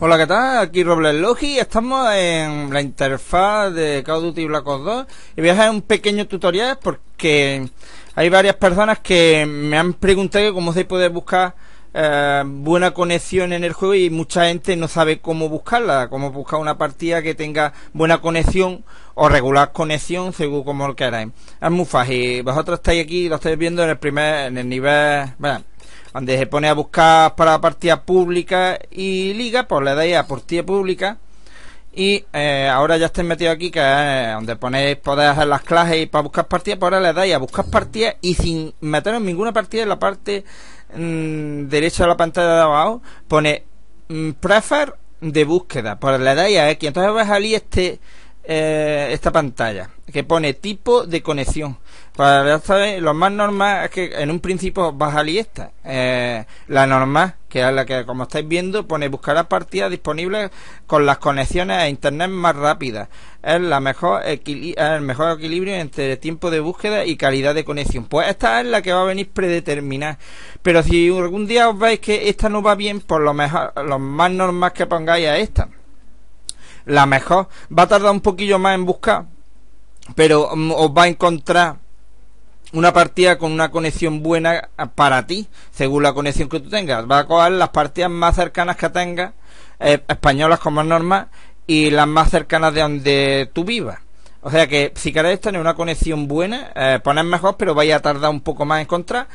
Hola, ¿qué tal? Aquí Robles Logi. Estamos en la interfaz de Call of Duty Black Ops 2 y voy a hacer un pequeño tutorial porque hay varias personas que me han preguntado cómo se puede buscar eh, buena conexión en el juego y mucha gente no sabe cómo buscarla, cómo buscar una partida que tenga buena conexión o regular conexión según como lo queráis. Es muy fácil. Vosotros estáis aquí, lo estáis viendo en el primer, en el nivel, bueno, donde se pone a buscar para partida pública y liga, pues le dais a partida pública. Y eh, ahora ya estáis metido aquí que donde ponéis podéis hacer las clases y para buscar partidas, pues ahora le dais a buscar partidas y sin meteros ninguna partida en la parte mm, derecha de la pantalla de abajo pone mm, prefer de búsqueda, pues le dais a X, entonces va a salir este eh, esta pantalla que pone tipo de conexión. Para saber, lo más normal es que en un principio va a salir esta. Eh, la normal, que es la que, como estáis viendo, pone buscar partidas disponibles con las conexiones a internet más rápidas. Es la mejor el mejor equilibrio entre tiempo de búsqueda y calidad de conexión. Pues esta es la que va a venir predeterminada. Pero si algún día os veis que esta no va bien, pues lo mejor, lo más normal que pongáis a esta la mejor. Va a tardar un poquillo más en buscar, pero mm, os va a encontrar una partida con una conexión buena para ti, según la conexión que tú tengas. Va a coger las partidas más cercanas que tengas, eh, españolas como es normal, y las más cercanas de donde tú vivas. O sea que si queréis tener una conexión buena, eh, poned mejor, pero vais a tardar un poco más en encontrar.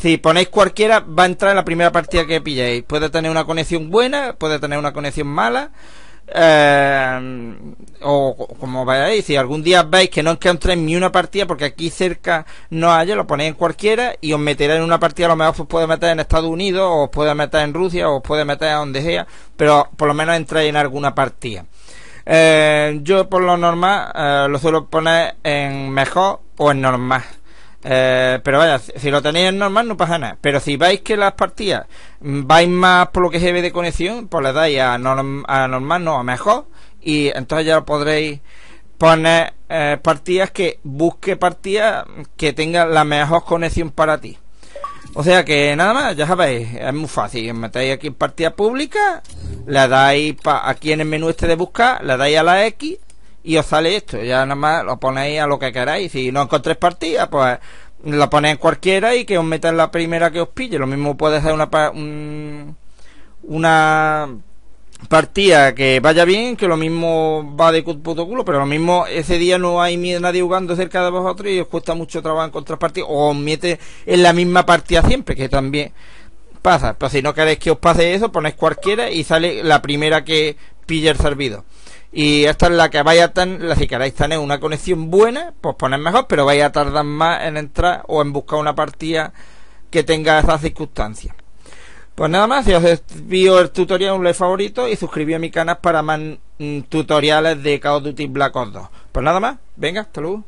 Si ponéis cualquiera, va a entrar en la primera partida que pilléis. Puede tener una conexión buena, puede tener una conexión mala. Eh, o como veáis, si algún día veis que no encontréis ni una partida, porque aquí cerca no haya, lo ponéis en cualquiera y os meterá en una partida, a lo mejor os puede meter en Estados Unidos, o os puede meter en Rusia, o os puede meter a donde sea, pero por lo menos entráis en alguna partida. Eh, yo por lo normal eh, lo suelo poner en mejor o en normal. Eh, pero vaya, si lo tenéis en normal no pasa nada. Pero si veis que las partidas vais más por lo que se ve de conexión, pues le dais a, normal, no, a mejor. Y entonces ya podréis poner eh, partidas que busque partidas que tengan la mejor conexión para ti. O sea que nada más, ya sabéis, es muy fácil. Metéis aquí en partida pública, le dais aquí en el menú este de buscar, le dais a la X y os sale esto. Ya nada más lo ponéis a lo que queráis. Si no encontréis partida, pues lo ponéis cualquiera y que os metan la primera que os pille. Lo mismo puede ser una, una partida que vaya bien, que lo mismo va de puto culo, pero lo mismo ese día no hay nadie jugando cerca de vosotros y os cuesta mucho trabajo encontrar partidas, o os mete en la misma partida siempre, que también pasa. Pero si no queréis que os pase eso, ponéis cualquiera y sale la primera que pille el servido. Y esta es la que vaya a tener, si queréis tener una conexión buena, pues poner mejor, pero vaya a tardar más en entrar o en buscar una partida que tenga esas circunstancias. Pues nada más, si os envío el tutorial un like favorito y suscribí a mi canal para más mm, tutoriales de Call of Duty Black Ops 2. Pues nada más, venga, hasta luego.